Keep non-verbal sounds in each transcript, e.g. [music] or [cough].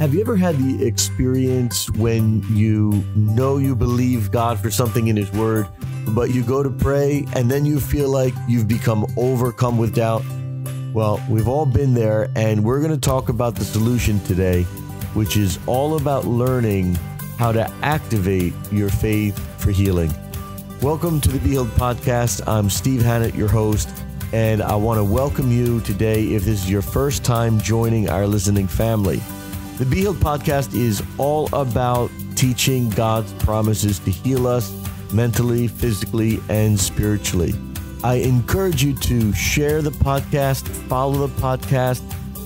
Have you ever had the experience when you know you believe God for something in His Word, but you go to pray and then you feel like you've become overcome with doubt? Well, we've all been there, and we're going to talk about the solution today, which is all about learning how to activate your faith for healing. Welcome to the Be Healed podcast. I'm Steve Hannett, your host, and I want to welcome you today if this is your first time joining our listening family. The Be Healed podcast is all about teaching God's promises to heal us mentally, physically, and spiritually. I encourage you to share the podcast, follow the podcast,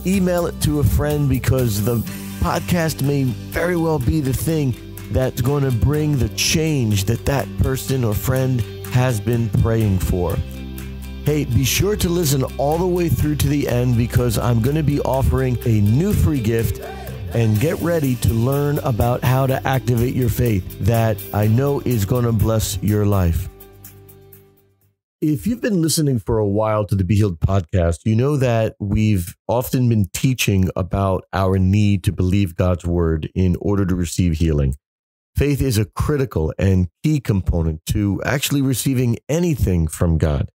email it to a friend because the podcast may very well be the thing that's going to bring the change that that person or friend has been praying for. Hey, be sure to listen all the way through to the end because I'm going to be offering a new free gift and get ready to learn about how to activate your faith that I know is going to bless your life. If you've been listening for a while to the Be Healed podcast, you know that we've often been teaching about our need to believe God's word in order to receive healing. Faith is a critical and key component to actually receiving anything from God.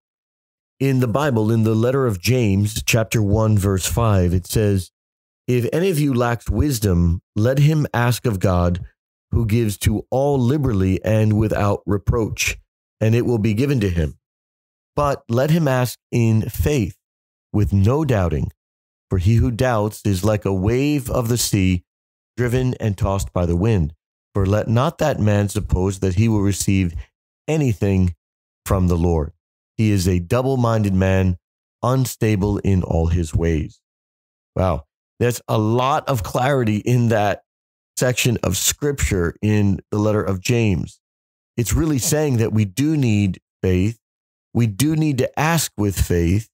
In the Bible, in the letter of James, chapter 1, verse 5, it says, if any of you lacks wisdom, let him ask of God, who gives to all liberally and without reproach, and it will be given to him. But let him ask in faith, with no doubting, for he who doubts is like a wave of the sea, driven and tossed by the wind. For let not that man suppose that he will receive anything from the Lord. He is a double minded man, unstable in all his ways. Wow. There's a lot of clarity in that section of scripture in the letter of James. It's really saying that we do need faith. We do need to ask with faith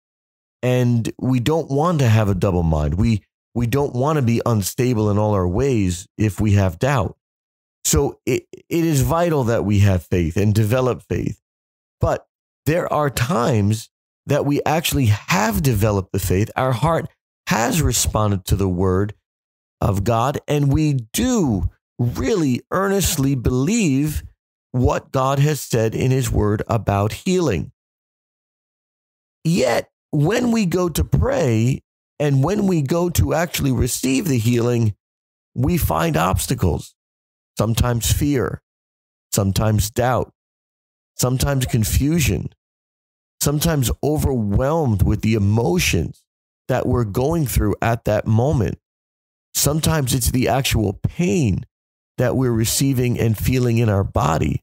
and we don't want to have a double mind. We we don't want to be unstable in all our ways if we have doubt. So it, it is vital that we have faith and develop faith. But there are times that we actually have developed the faith. Our heart has responded to the word of God, and we do really earnestly believe what God has said in his word about healing. Yet, when we go to pray and when we go to actually receive the healing, we find obstacles, sometimes fear, sometimes doubt, sometimes confusion, sometimes overwhelmed with the emotions that we're going through at that moment. Sometimes it's the actual pain that we're receiving and feeling in our body.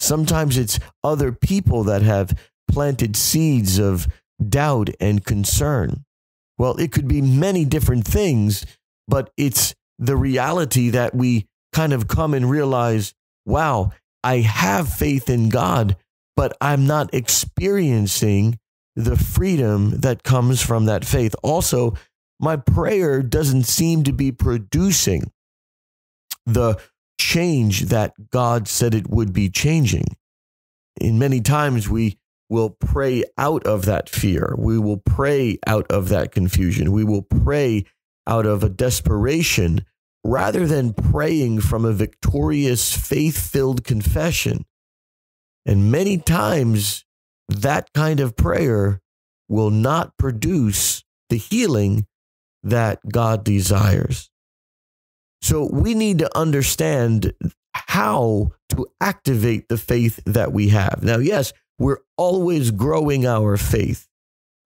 Sometimes it's other people that have planted seeds of doubt and concern. Well, it could be many different things, but it's the reality that we kind of come and realize wow, I have faith in God, but I'm not experiencing the freedom that comes from that faith. Also, my prayer doesn't seem to be producing the change that God said it would be changing. In many times, we will pray out of that fear. We will pray out of that confusion. We will pray out of a desperation rather than praying from a victorious, faith filled confession. And many times, that kind of prayer will not produce the healing that God desires. So we need to understand how to activate the faith that we have. Now, yes, we're always growing our faith.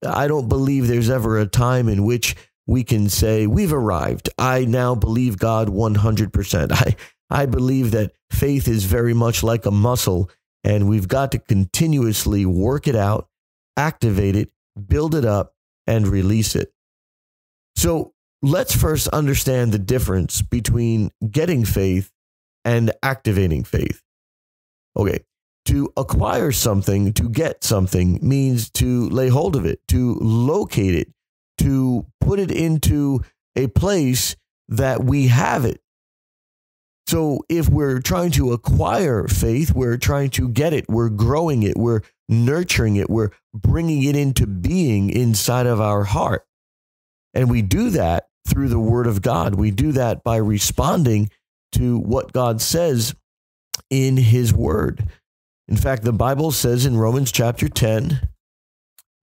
I don't believe there's ever a time in which we can say, We've arrived. I now believe God 100%. I, I believe that faith is very much like a muscle and we've got to continuously work it out, activate it, build it up, and release it. So let's first understand the difference between getting faith and activating faith. Okay. To acquire something, to get something means to lay hold of it, to locate it, to put it into a place that we have it. So if we're trying to acquire faith, we're trying to get it, we're growing it, we're nurturing it, we're bringing it into being inside of our heart. And we do that through the word of God. We do that by responding to what God says in his word. In fact, the Bible says in Romans chapter 10,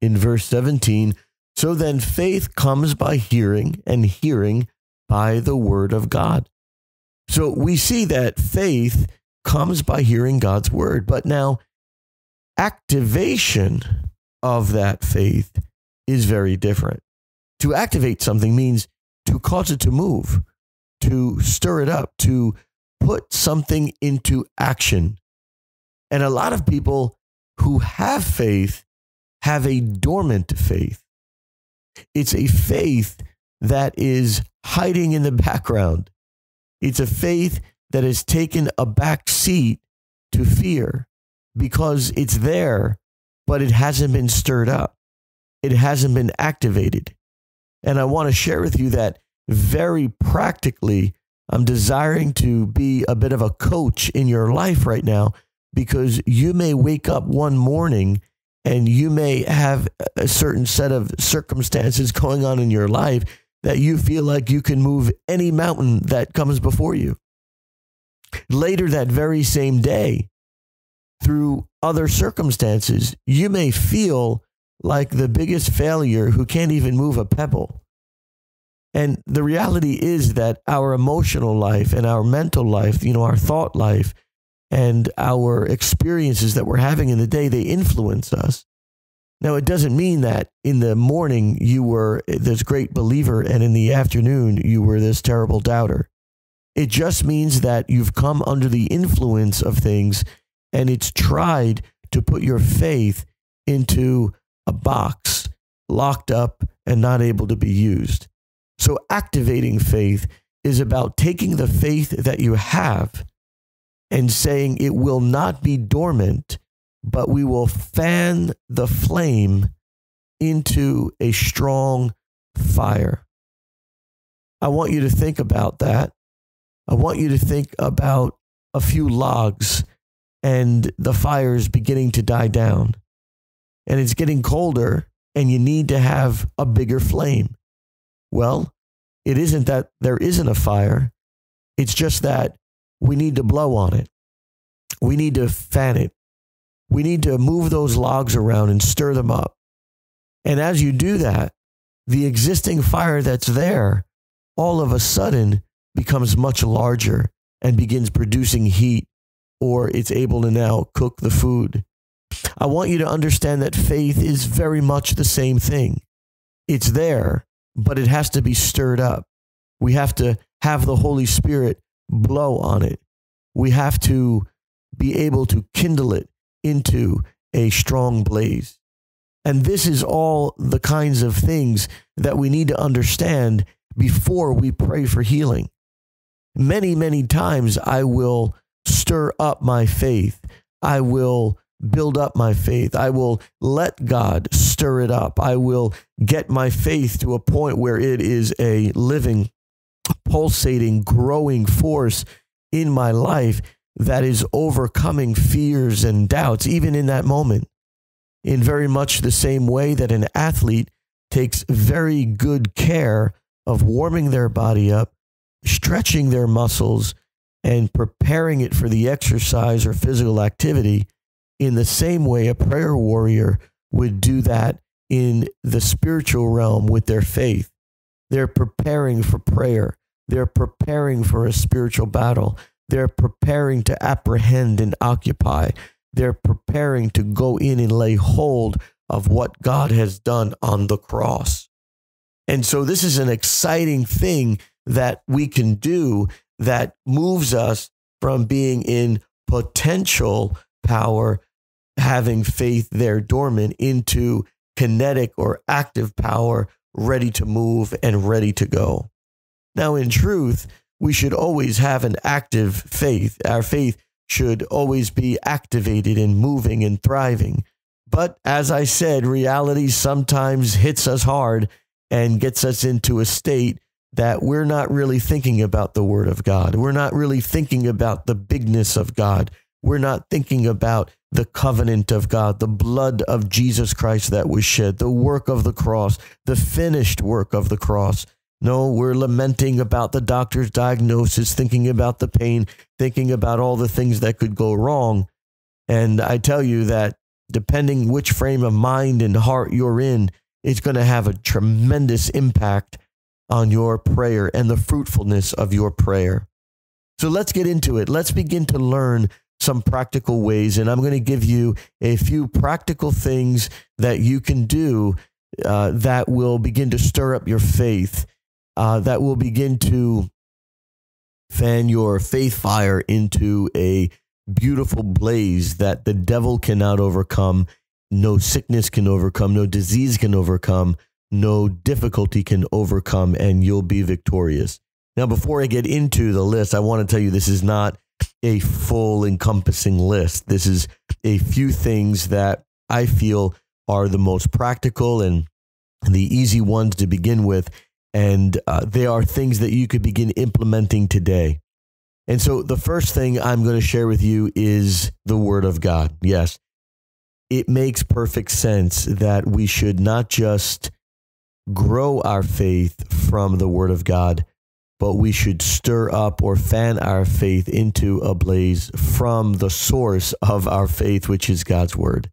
in verse 17, so then faith comes by hearing, and hearing by the word of God. So we see that faith comes by hearing God's word. But now, activation of that faith is very different. To activate something means to cause it to move, to stir it up, to put something into action. And a lot of people who have faith have a dormant faith. It's a faith that is hiding in the background. It's a faith that has taken a back seat to fear because it's there, but it hasn't been stirred up. It hasn't been activated. And I want to share with you that very practically, I'm desiring to be a bit of a coach in your life right now because you may wake up one morning and you may have a certain set of circumstances going on in your life that you feel like you can move any mountain that comes before you. Later that very same day, through other circumstances, you may feel like the biggest failure who can't even move a pebble. And the reality is that our emotional life and our mental life, you know, our thought life and our experiences that we're having in the day, they influence us. Now, it doesn't mean that in the morning you were this great believer and in the afternoon you were this terrible doubter. It just means that you've come under the influence of things and it's tried to put your faith into a box, locked up and not able to be used. So, activating faith is about taking the faith that you have and saying it will not be dormant but we will fan the flame into a strong fire. I want you to think about that. I want you to think about a few logs and the fire is beginning to die down and it's getting colder and you need to have a bigger flame. Well, it isn't that there isn't a fire. It's just that we need to blow on it. We need to fan it. We need to move those logs around and stir them up. And as you do that, the existing fire that's there all of a sudden becomes much larger and begins producing heat, or it's able to now cook the food. I want you to understand that faith is very much the same thing. It's there, but it has to be stirred up. We have to have the Holy Spirit blow on it. We have to be able to kindle it into a strong blaze. And this is all the kinds of things that we need to understand before we pray for healing. Many, many times I will stir up my faith. I will build up my faith. I will let God stir it up. I will get my faith to a point where it is a living, pulsating, growing force in my life that is overcoming fears and doubts, even in that moment, in very much the same way that an athlete takes very good care of warming their body up, stretching their muscles, and preparing it for the exercise or physical activity. In the same way, a prayer warrior would do that in the spiritual realm with their faith. They're preparing for prayer. They're preparing for a spiritual battle. They're preparing to apprehend and occupy. They're preparing to go in and lay hold of what God has done on the cross. And so, this is an exciting thing that we can do that moves us from being in potential power, having faith there dormant, into kinetic or active power, ready to move and ready to go. Now, in truth, we should always have an active faith. Our faith should always be activated and moving and thriving. But as I said, reality sometimes hits us hard and gets us into a state that we're not really thinking about the Word of God. We're not really thinking about the bigness of God. we're not thinking about the covenant of God, the blood of Jesus Christ that was shed, the work of the cross, the finished work of the cross. No, we're lamenting about the doctor's diagnosis, thinking about the pain, thinking about all the things that could go wrong. And I tell you that depending which frame of mind and heart you're in, it's going to have a tremendous impact on your prayer and the fruitfulness of your prayer. So let's get into it. Let's begin to learn some practical ways. And I'm going to give you a few practical things that you can do uh, that will begin to stir up your faith, uh, that will begin to fan your faith fire into a beautiful blaze that the devil cannot overcome, no sickness can overcome, no disease can overcome, no difficulty can overcome, and you'll be victorious. Now, before I get into the list, I want to tell you this is not a full encompassing list. This is a few things that I feel are the most practical and the easy ones to begin with. And uh, they are things that you could begin implementing today. And so the first thing I'm going to share with you is the Word of God. Yes, it makes perfect sense that we should not just grow our faith from the Word of God, but we should stir up or fan our faith into a blaze from the source of our faith, which is God's word.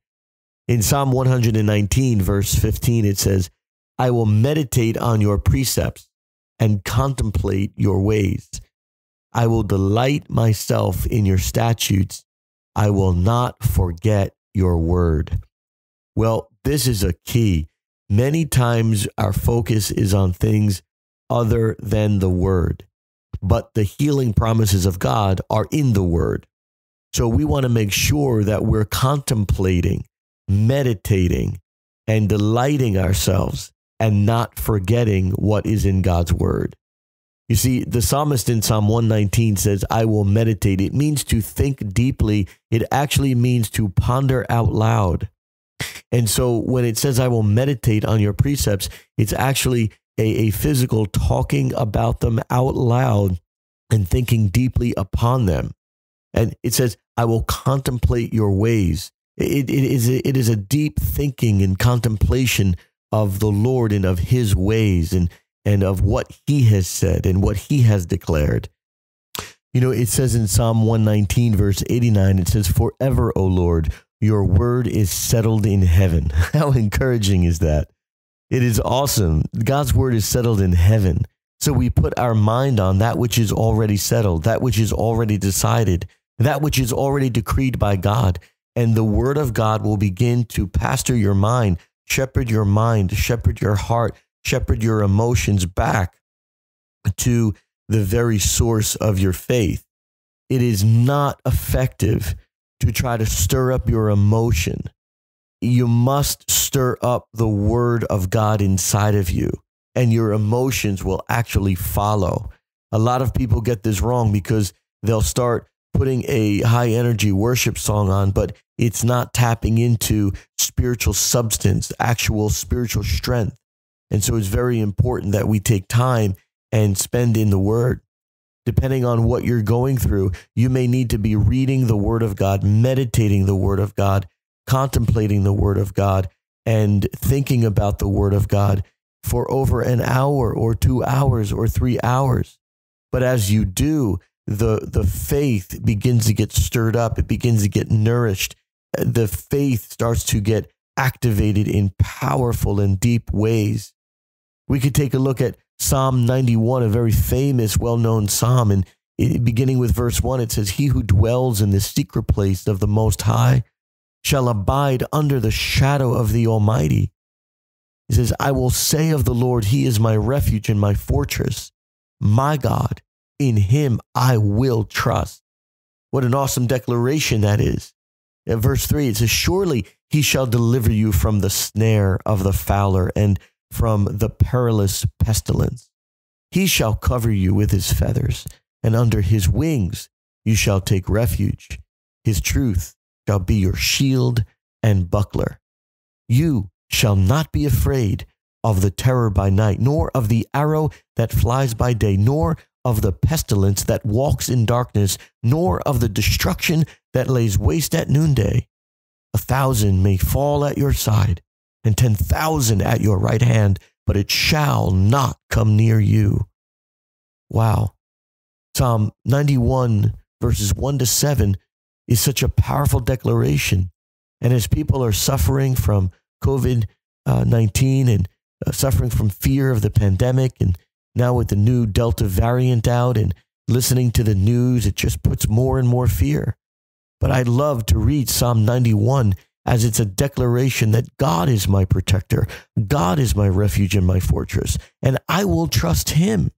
In Psalm 119, verse 15, it says, I will meditate on your precepts and contemplate your ways. I will delight myself in your statutes. I will not forget your word. Well, this is a key. Many times our focus is on things other than the word. But the healing promises of God are in the word. So we want to make sure that we're contemplating, meditating, and delighting ourselves and not forgetting what is in God's word. You see, the psalmist in Psalm 119 says, I will meditate. It means to think deeply. It actually means to ponder out loud. And so when it says, I will meditate on your precepts, it's actually a, a physical talking about them out loud and thinking deeply upon them. And it says, I will contemplate your ways. It, it, is it is a deep thinking and contemplation of the Lord and of his ways and, and of what he has said and what he has declared. You know, it says in Psalm 119, verse 89, it says, Forever, O Lord, your word is settled in heaven. [laughs] How encouraging is that? It is awesome. God's word is settled in heaven. So we put our mind on that which is already settled, that which is already decided, that which is already decreed by God. And the word of God will begin to pastor your mind, shepherd your mind, shepherd your heart, shepherd your emotions back to the very source of your faith. It is not effective to try to stir up your emotion you must stir up the word of God inside of you, and your emotions will actually follow. A lot of people get this wrong because they'll start putting a high energy worship song on, but it's not tapping into spiritual substance, actual spiritual strength. And so it's very important that we take time and spend in the word. Depending on what you're going through, you may need to be reading the word of God, meditating the word of God, contemplating the Word of God and thinking about the Word of God for over an hour or two hours or three hours. But as you do, the, the faith begins to get stirred up, it begins to get nourished. The faith starts to get activated in powerful and deep ways. We could take a look at Psalm 91, a very famous, well known psalm. And beginning with verse 1, it says, He who dwells in the secret place of the Most High shall abide under the shadow of the Almighty. He says, I will say of the Lord, He is my refuge and my fortress, my God. In Him I will trust. What an awesome declaration that is. In verse 3, it says, Surely He shall deliver you from the snare of the fowler and from the perilous pestilence. He shall cover you with His feathers, and under His wings you shall take refuge. His truth shall be your shield and buckler. You shall not be afraid of the terror by night, nor of the arrow that flies by day, nor of the pestilence that walks in darkness, nor of the destruction that lays waste at noonday. A thousand may fall at your side, and ten thousand at your right hand, but it shall not come near you. Wow. Psalm 91, verses 1 to 7, is such a powerful declaration. And as people are suffering from COVID uh, 19 and uh, suffering from fear of the pandemic, and now with the new Delta variant out and listening to the news, it just puts more and more fear. But I love to read Psalm 91 as it's a declaration that God is my protector, God is my refuge and my fortress, and I will trust him.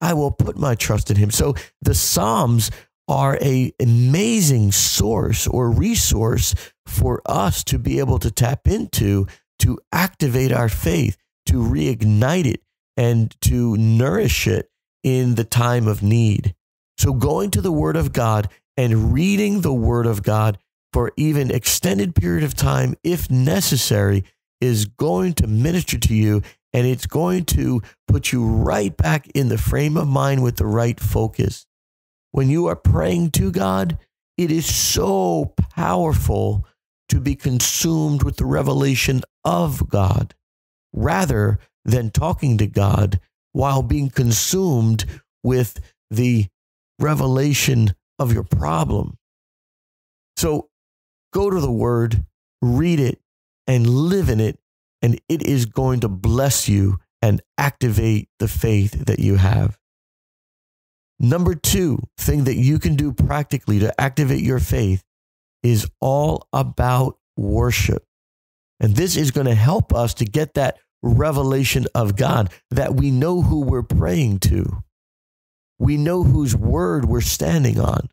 I will put my trust in him. So the Psalms are a amazing source or resource for us to be able to tap into to activate our faith, to reignite it and to nourish it in the time of need. So going to the word of God and reading the word of God for even extended period of time if necessary is going to minister to you and it's going to put you right back in the frame of mind with the right focus when you are praying to God, it is so powerful to be consumed with the revelation of God rather than talking to God while being consumed with the revelation of your problem. So go to the word, read it, and live in it, and it is going to bless you and activate the faith that you have. Number two thing that you can do practically to activate your faith is all about worship. And this is going to help us to get that revelation of God that we know who we're praying to. We know whose word we're standing on.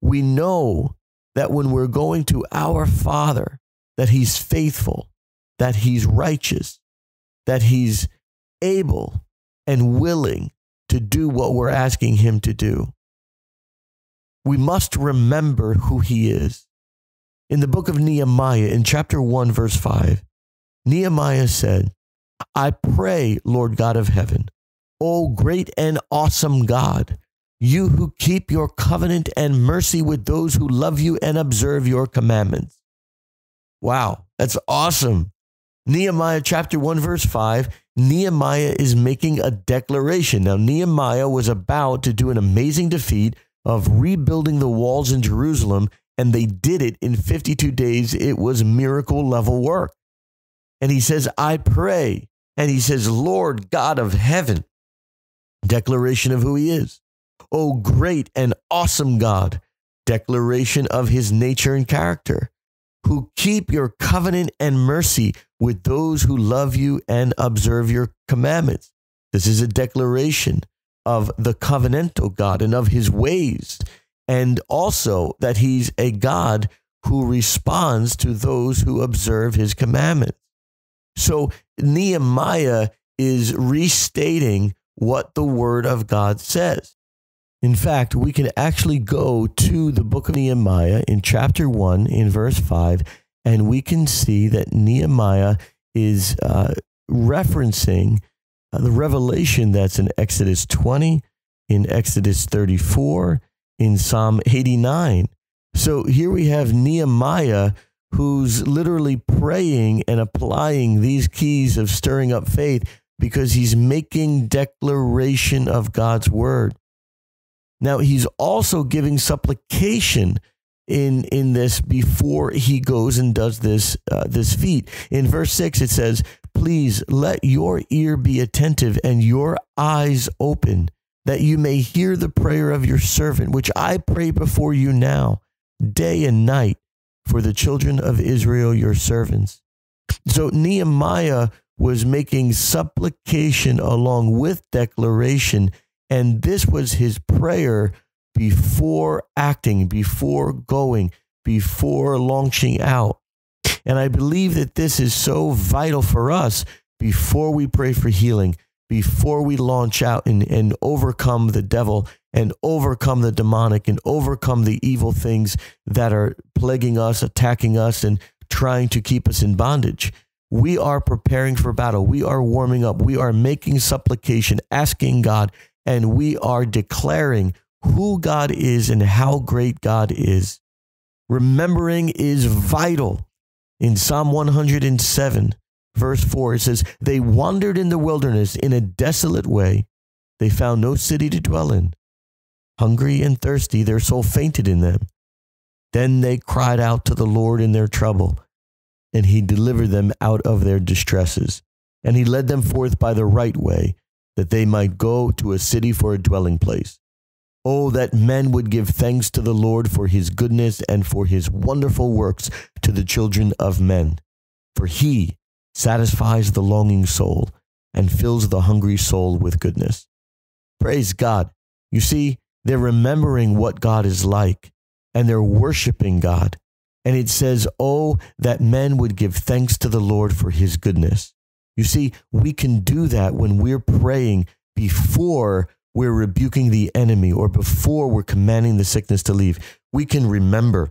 We know that when we're going to our Father, that He's faithful, that He's righteous, that He's able and willing to do what we're asking him to do. We must remember who he is. In the book of Nehemiah, in chapter 1, verse 5, Nehemiah said, I pray, Lord God of heaven, O great and awesome God, you who keep your covenant and mercy with those who love you and observe your commandments. Wow, that's awesome. Nehemiah chapter 1, verse 5, Nehemiah is making a declaration. Now, Nehemiah was about to do an amazing defeat of rebuilding the walls in Jerusalem, and they did it in 52 days. It was miracle level work. And he says, I pray. And he says, Lord God of heaven, declaration of who he is. Oh, great and awesome God, declaration of his nature and character who keep your covenant and mercy with those who love you and observe your commandments. This is a declaration of the covenantal God and of his ways, and also that he's a God who responds to those who observe his commandments. So Nehemiah is restating what the word of God says. In fact, we can actually go to the book of Nehemiah in chapter 1, in verse 5, and we can see that Nehemiah is uh, referencing uh, the revelation that's in Exodus 20, in Exodus 34, in Psalm 89. So here we have Nehemiah who's literally praying and applying these keys of stirring up faith because he's making declaration of God's word. Now he's also giving supplication in in this before he goes and does this uh, this feat. In verse 6 it says, "Please let your ear be attentive and your eyes open that you may hear the prayer of your servant which I pray before you now day and night for the children of Israel your servants." So Nehemiah was making supplication along with declaration and this was his prayer before acting, before going, before launching out. And I believe that this is so vital for us before we pray for healing, before we launch out and, and overcome the devil and overcome the demonic and overcome the evil things that are plaguing us, attacking us, and trying to keep us in bondage. We are preparing for battle. We are warming up. We are making supplication, asking God, and we are declaring who God is and how great God is. Remembering is vital. In Psalm 107, verse 4, it says, They wandered in the wilderness in a desolate way. They found no city to dwell in. Hungry and thirsty, their soul fainted in them. Then they cried out to the Lord in their trouble, and he delivered them out of their distresses. And he led them forth by the right way, that they might go to a city for a dwelling place. Oh, that men would give thanks to the Lord for his goodness and for his wonderful works to the children of men. For he satisfies the longing soul and fills the hungry soul with goodness. Praise God. You see, they're remembering what God is like and they're worshiping God. And it says, Oh, that men would give thanks to the Lord for his goodness. You see, we can do that when we're praying before we're rebuking the enemy or before we're commanding the sickness to leave. We can remember,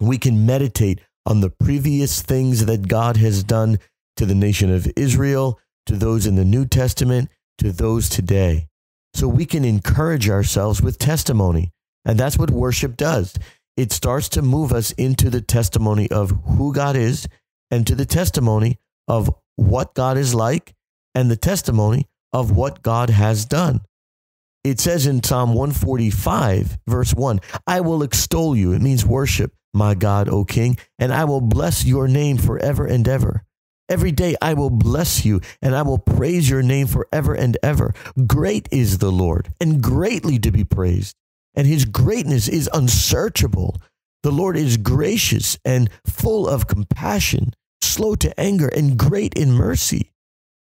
we can meditate on the previous things that God has done to the nation of Israel, to those in the New Testament, to those today. So we can encourage ourselves with testimony. And that's what worship does. It starts to move us into the testimony of who God is and to the testimony of what God is like and the testimony of what God has done. It says in Psalm 145, verse 1, I will extol you. It means worship, my God, O King, and I will bless your name forever and ever. Every day I will bless you and I will praise your name forever and ever. Great is the Lord and greatly to be praised, and his greatness is unsearchable. The Lord is gracious and full of compassion, slow to anger, and great in mercy.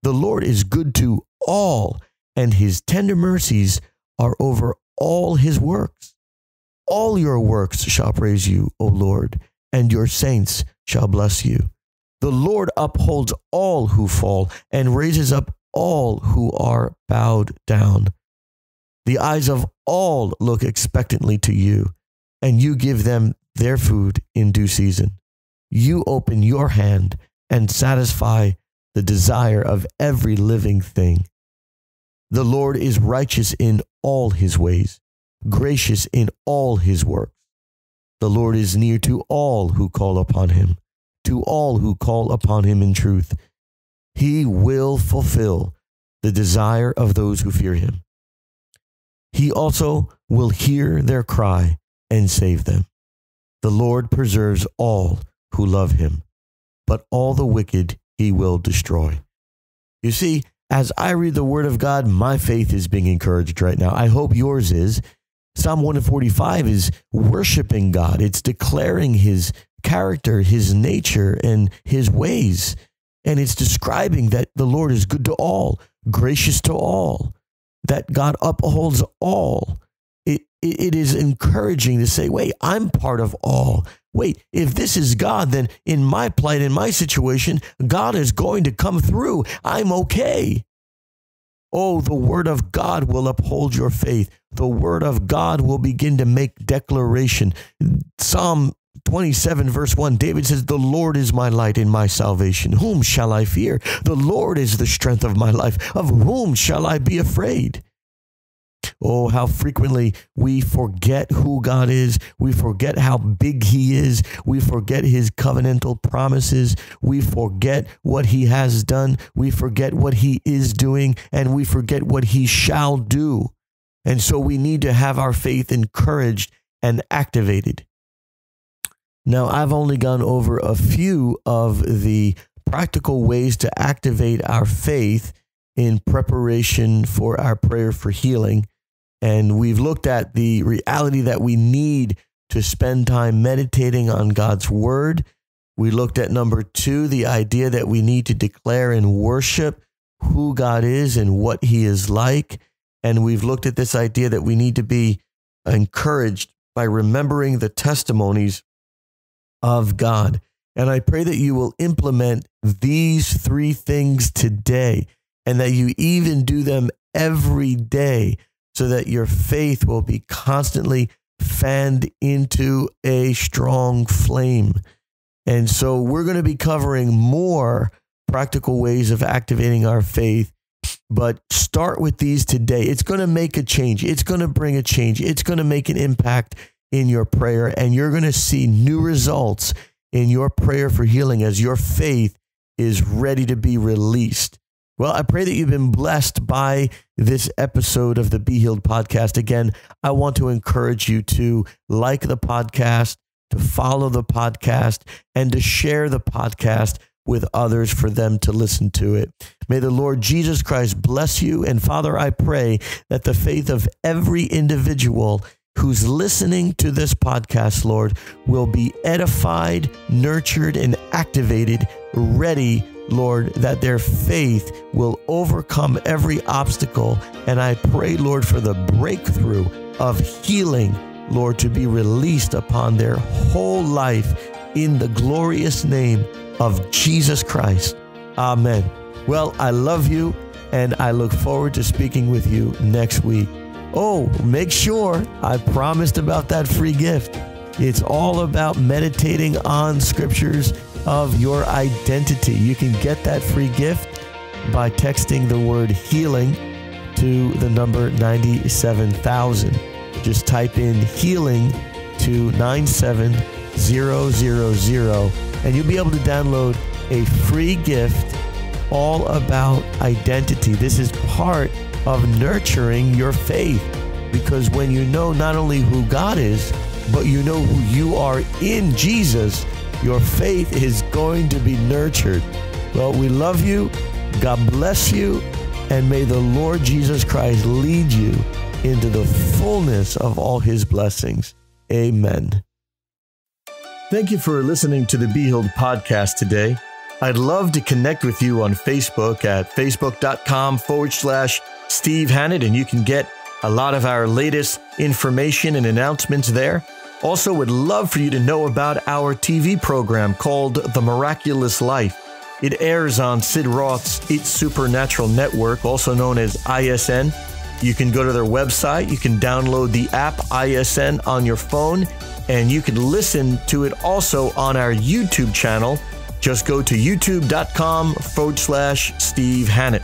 The Lord is good to all and his tender mercies are over all his works. All your works shall praise you, O Lord, and your saints shall bless you. The Lord upholds all who fall and raises up all who are bowed down. The eyes of all look expectantly to you, and you give them their food in due season. You open your hand and satisfy the desire of every living thing. The Lord is righteous in all his ways, gracious in all his works. The Lord is near to all who call upon him, to all who call upon him in truth. He will fulfill the desire of those who fear him. He also will hear their cry and save them. The Lord preserves all who love him, but all the wicked he will destroy. You see, as I read the word of God, my faith is being encouraged right now. I hope yours is. Psalm 145 is worshiping God, it's declaring his character, his nature, and his ways. And it's describing that the Lord is good to all, gracious to all, that God upholds all. It, it, is encouraging to say, wait, I'm part of all wait, if this is God, then in my plight, in my situation, God is going to come through. I'm okay. Oh, the word of God will uphold your faith. The word of God will begin to make declaration. Psalm 27, verse 1, David says, The Lord is my light and my salvation. Whom shall I fear? The Lord is the strength of my life. Of whom shall I be afraid? Oh, how frequently we forget who God is. We forget how big He is. We forget His covenantal promises. We forget what He has done. We forget what He is doing, and we forget what He shall do. And so we need to have our faith encouraged and activated. Now, I've only gone over a few of the practical ways to activate our faith in preparation for our prayer for healing. And we've looked at the reality that we need to spend time meditating on God's word. We looked at number two, the idea that we need to declare and worship who God is and what he is like. And we've looked at this idea that we need to be encouraged by remembering the testimonies of God. And I pray that you will implement these three things today and that you even do them every day so that your faith will be constantly fanned into a strong flame. And so we're going to be covering more practical ways of activating our faith but start with these today. It's going to make a change. It's going to bring a change. It's going to make an impact in your prayer, and you're going to see new results in your prayer for healing as your faith is ready to be released. Well, I pray that you've been blessed by this episode of the Be Healed podcast. Again, I want to encourage you to like the podcast, to follow the podcast, and to share the podcast with others for them to listen to it. May the Lord Jesus Christ bless you. And Father, I pray that the faith of every individual who's listening to this podcast, Lord, will be edified, nurtured, and activated, ready, Lord, that their faith will overcome every obstacle. And I pray, Lord, for the breakthrough of healing, Lord, to be released upon their whole life in the glorious name of Jesus Christ. Amen. Well, I love you and I look forward to speaking with you next week. Oh, make sure I promised about that free gift. It's all about meditating on scriptures of your identity. You can get that free gift by texting the word healing to the number 97,000. Just type in healing to 97000 and you'll be able to download a free gift all about identity. This is part of nurturing your faith because when you know not only who God is, but you know who you are in Jesus, your faith is going to be nurtured. Well, we love you. God bless you. And may the Lord Jesus Christ lead you into the fullness of all his blessings. Amen. Thank you for listening to the Be podcast today. I'd love to connect with you on Facebook at facebook.com forward slash Steve Hannett, and you can get a lot of our latest information and announcements there. Also, would love for you to know about our TV program called The Miraculous Life. It airs on Sid Roth's It's Supernatural Network, also known as ISN. You can go to their website, you can download the app ISN on your phone, and you can listen to it also on our YouTube channel. Just go to youtube.com forward slash Steve Hannett.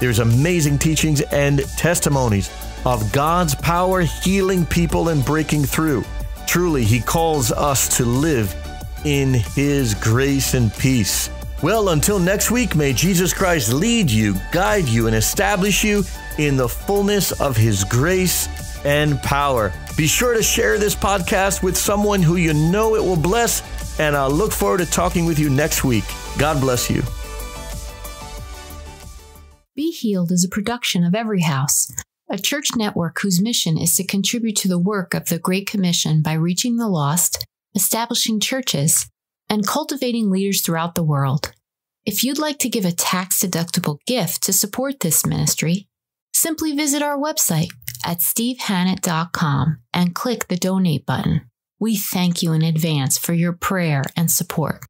There's amazing teachings and testimonies of God's power healing people and breaking through. Truly, He calls us to live in His grace and peace. Well, until next week, may Jesus Christ lead you, guide you, and establish you in the fullness of His grace and power. Be sure to share this podcast with someone who you know it will bless, and I'll look forward to talking with you next week. God bless you. Be Healed is a production of Every House, a church network whose mission is to contribute to the work of the Great Commission by reaching the lost, establishing churches, and cultivating leaders throughout the world. If you'd like to give a tax deductible gift to support this ministry, simply visit our website at stevehannett.com and click the donate button. We thank you in advance for your prayer and support.